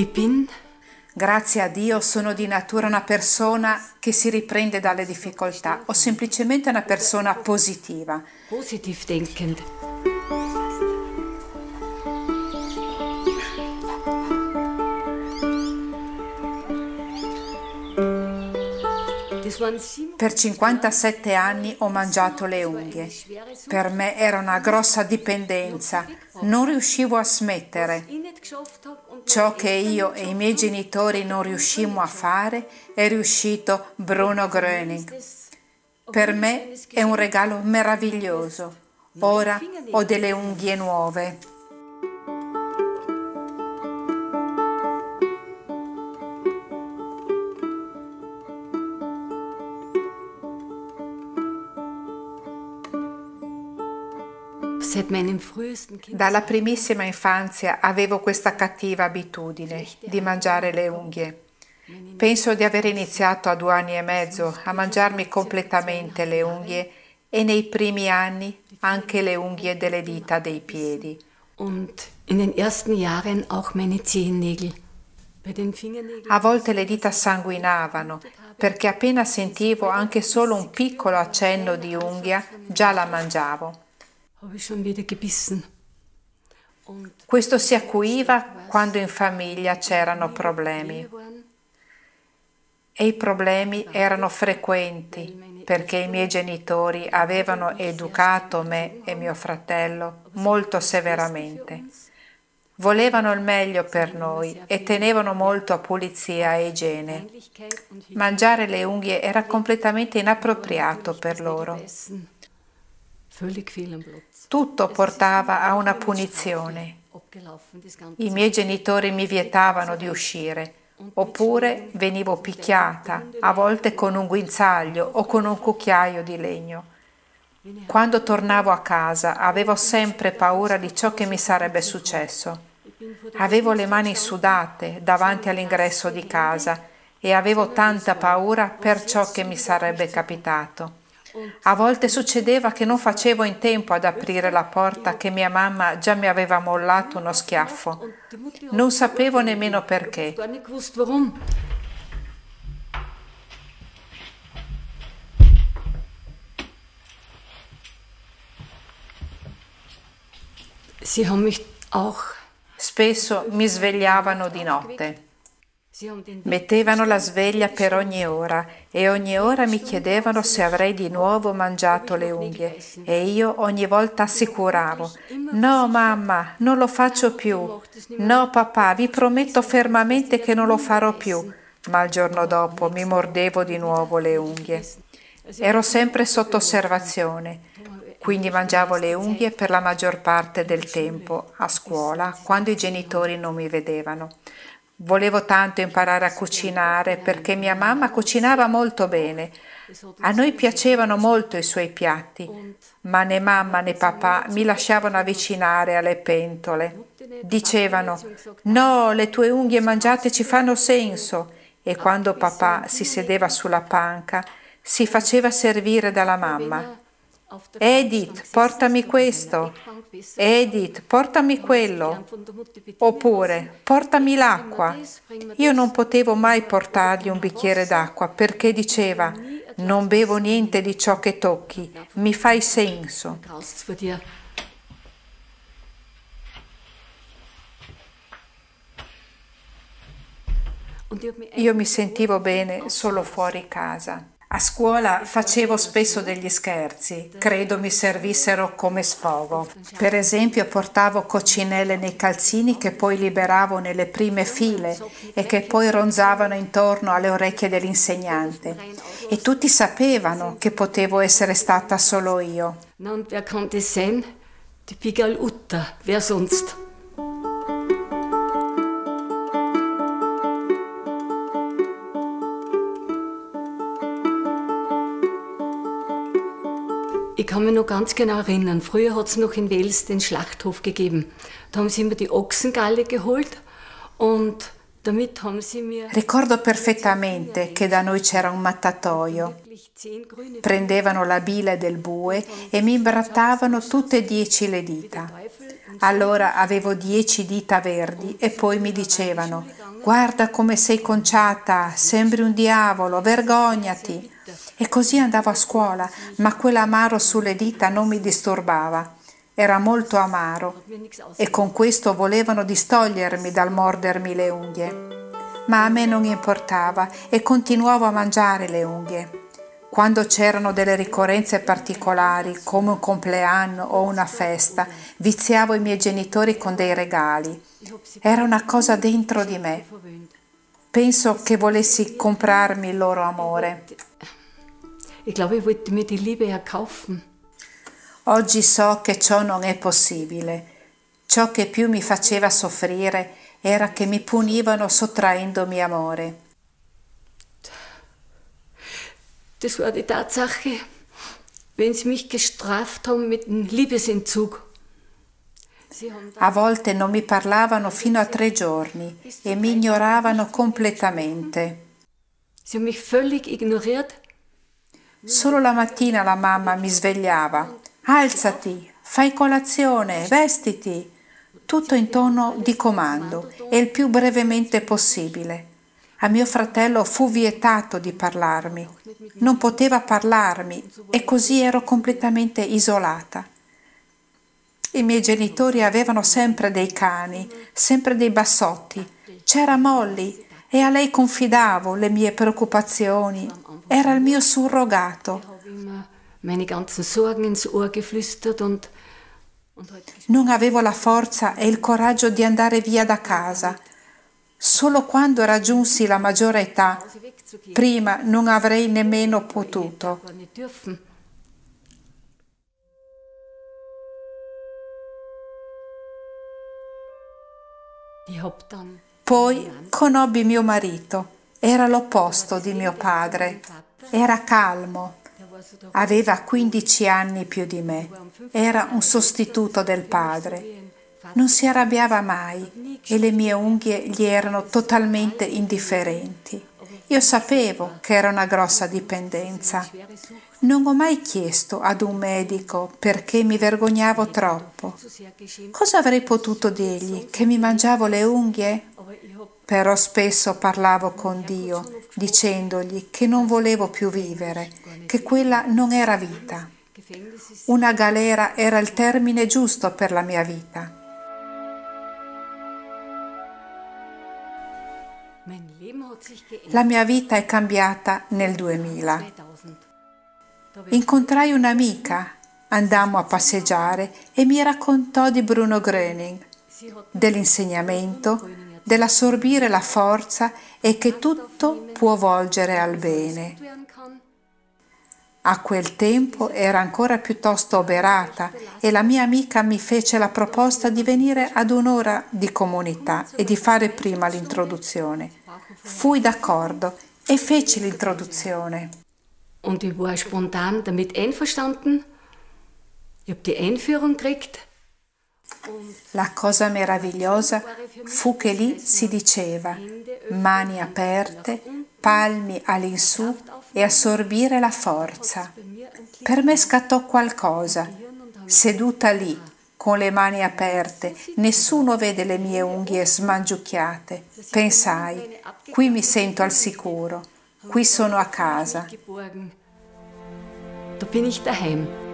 Ich bin Grazie a Dio sono di natura una persona che si riprende dalle difficoltà o semplicemente una persona positiva. positiv denkend. Per 57 anni ho mangiato le unghie. Per me era una grossa dipendenza. Non riuscivo a smettere. Ciò che io e i miei genitori non riuscimmo a fare è riuscito Bruno Gröning. Per me è un regalo meraviglioso. Ora ho delle unghie nuove. Dalla primissima infanzia avevo questa cattiva abitudine di mangiare le unghie. Penso di aver iniziato a due anni e mezzo a mangiarmi completamente le unghie e nei primi anni anche le unghie delle dita dei piedi. A volte le dita sanguinavano perché appena sentivo anche solo un piccolo accenno di unghia già la mangiavo. Questo si acuiva quando in famiglia c'erano problemi. E i problemi erano frequenti perché i miei genitori avevano educato me e mio fratello molto severamente. Volevano il meglio per noi e tenevano molto a pulizia e igiene. Mangiare le unghie era completamente inappropriato per loro. Tutto portava a una punizione. I miei genitori mi vietavano di uscire, oppure venivo picchiata, a volte con un guinzaglio o con un cucchiaio di legno. Quando tornavo a casa avevo sempre paura di ciò che mi sarebbe successo. Avevo le mani sudate davanti all'ingresso di casa e avevo tanta paura per ciò che mi sarebbe capitato. A volte succedeva che non facevo in tempo ad aprire la porta che mia mamma già mi aveva mollato uno schiaffo. Non sapevo nemmeno perché. Spesso mi svegliavano di notte. Mettevano la sveglia per ogni ora e ogni ora mi chiedevano se avrei di nuovo mangiato le unghie e io ogni volta assicuravo no mamma, non lo faccio più, no papà, vi prometto fermamente che non lo farò più, ma il giorno dopo mi mordevo di nuovo le unghie. Ero sempre sotto osservazione, quindi mangiavo le unghie per la maggior parte del tempo a scuola, quando i genitori non mi vedevano. Volevo tanto imparare a cucinare perché mia mamma cucinava molto bene. A noi piacevano molto i suoi piatti, ma né mamma né papà mi lasciavano avvicinare alle pentole. Dicevano, no, le tue unghie mangiate ci fanno senso. E quando papà si sedeva sulla panca, si faceva servire dalla mamma. Edith, portami questo. Edith, portami quello. Oppure, portami l'acqua. Io non potevo mai portargli un bicchiere d'acqua perché diceva, non bevo niente di ciò che tocchi, mi fai senso. Io mi sentivo bene solo fuori casa. A scuola facevo spesso degli scherzi, credo mi servissero come sfogo. Per esempio portavo coccinelle nei calzini che poi liberavo nelle prime file e che poi ronzavano intorno alle orecchie dell'insegnante. E tutti sapevano che potevo essere stata solo io. Und wer das sein? Die Pigal Utta. Wer sonst? Ich kann mich noch ganz genau erinnern, früher hat es noch in Wels den Schlachthof gegeben. Da haben sie immer die Ochsengalle geholt und damit haben sie mir Ricordo perfettamente che da noi c'era un mattatoio. Prendevano la bile del bue e mi imbrattavano tutte e dieci le dita. Allora avevo dieci dita verdi e poi mi dicevano guarda come sei conciata, sembri un diavolo, vergognati. E così andavo a scuola, ma quell'amaro sulle dita non mi disturbava. Era molto amaro e con questo volevano distogliermi dal mordermi le unghie. Ma a me non importava e continuavo a mangiare le unghie. Quando c'erano delle ricorrenze particolari, come un compleanno o una festa, viziavo i miei genitori con dei regali. Era una cosa dentro di me. Penso che volessi comprarmi il loro amore. Ich glaube, ich wollte mir die Liebe erkaufen. Oggi so che ciò non è possibile. Ciò che più mi faceva soffrire era che mi punivano sottraendomi amore. Das war die Tatsache, wenn sie mich gestraft haben mit einem Liebesentzug. A volte non mi parlavano fino a tre giorni e mi ignoravano completamente. Sie haben mich völlig ignoriert. Solo la mattina la mamma mi svegliava. Alzati, fai colazione, vestiti. Tutto in tono di comando e il più brevemente possibile. A mio fratello fu vietato di parlarmi, non poteva parlarmi e così ero completamente isolata. I miei genitori avevano sempre dei cani, sempre dei bassotti. C'era Molly e a lei confidavo le mie preoccupazioni. Era il mio surrogato. Non avevo la forza e il coraggio di andare via da casa Solo quando raggiunsi la maggiore età, prima non avrei nemmeno potuto. Poi conobbi mio marito. Era l'opposto di mio padre. Era calmo. Aveva 15 anni più di me. Era un sostituto del padre. Non si arrabbiava mai e le mie unghie gli erano totalmente indifferenti. Io sapevo che era una grossa dipendenza. Non ho mai chiesto ad un medico perché mi vergognavo troppo. Cosa avrei potuto dirgli? Che mi mangiavo le unghie? Però spesso parlavo con Dio dicendogli che non volevo più vivere, che quella non era vita. Una galera era il termine giusto per la mia vita. La mia vita è cambiata nel 2000. Incontrai un'amica, andammo a passeggiare e mi raccontò di Bruno Gröning, dell'insegnamento, dell'assorbire la forza e che tutto può volgere al bene. A quel tempo era ancora piuttosto oberata e la mia amica mi fece la proposta di venire ad un'ora di comunità e di fare prima l'introduzione. Fui d'accordo e feci l'introduzione. Und ich war spontan damit einverstanden. Ich habe die Einführung gekriegt. La cosa meravigliosa fu che lì si diceva mani aperte, palmi all'insù e assorbire la forza. Per me scattò qualcosa. Seduta lì, con le mani aperte, nessuno vede le mie unghie smangiucchiate. Pensai, qui mi sento al sicuro, qui sono a casa. Da bin ich daheim.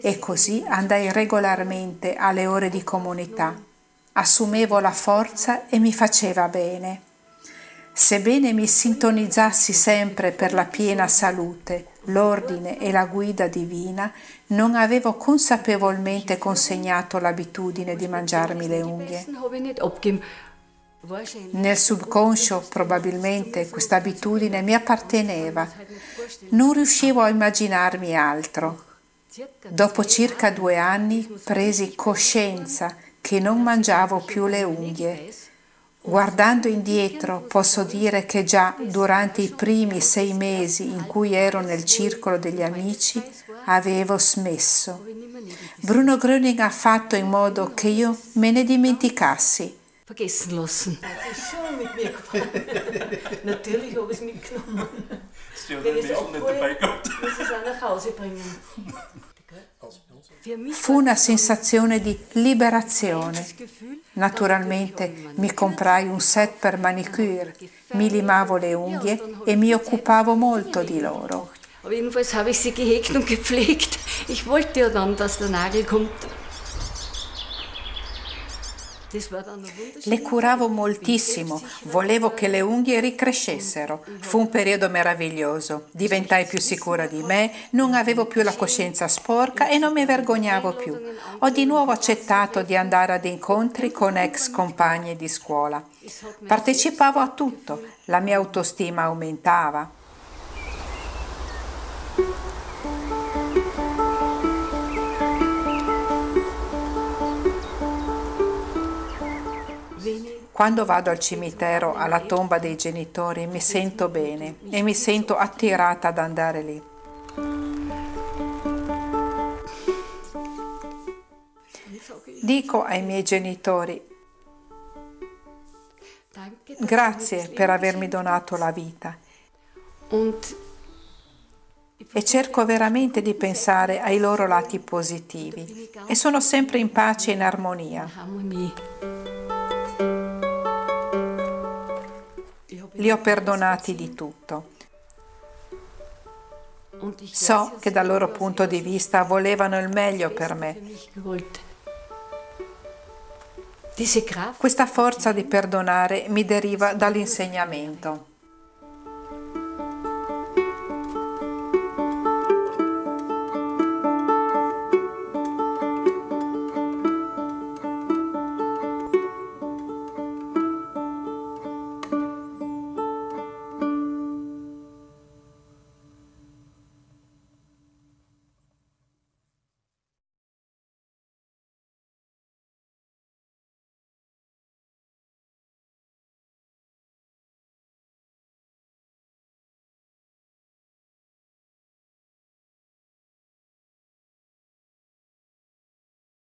E così andai regolarmente alle ore di comunità. Assumevo la forza e mi faceva bene. Sebbene mi sintonizzassi sempre per la piena salute, l'ordine e la guida divina, non avevo consapevolmente consegnato l'abitudine di mangiarmi le unghie. Nel subconscio probabilmente questa abitudine mi apparteneva. Non riuscivo a immaginarmi altro. Dopo circa due anni presi coscienza che non mangiavo più le unghie. Guardando indietro posso dire che già durante i primi sei mesi in cui ero nel circolo degli amici avevo smesso. Bruno Gröning ha fatto in modo che io me ne dimenticassi. Vergessen lassen. Das ist schon mit mir gefahren. Natürlich habe ich es mitgenommen. Wenn ich es abhole, muss ich es auch nach Hause bringen. Fu una sensazione di liberazione. Naturalmente mi comprai un set per manicure, mi limavo le unghie e mi occupavo molto di loro. Aber jedenfalls habe ich sie gehegt und gepflegt. Ich wollte ja dann, dass der Nagel kommt. Le curavo moltissimo, volevo che le unghie ricrescessero. Fu un periodo meraviglioso. Diventai più sicura di me, non avevo più la coscienza sporca e non mi vergognavo più. Ho di nuovo accettato di andare ad incontri con ex compagni di scuola. Partecipavo a tutto, la mia autostima aumentava. Quando vado al cimitero, alla tomba dei genitori, mi sento bene e mi sento attirata ad andare lì. Dico ai miei genitori, grazie per avermi donato la vita. E cerco veramente di pensare ai loro lati positivi e sono sempre in pace e in armonia. Li ho perdonati di tutto. So che dal loro punto di vista volevano il meglio per me. Questa forza di perdonare mi deriva dall'insegnamento.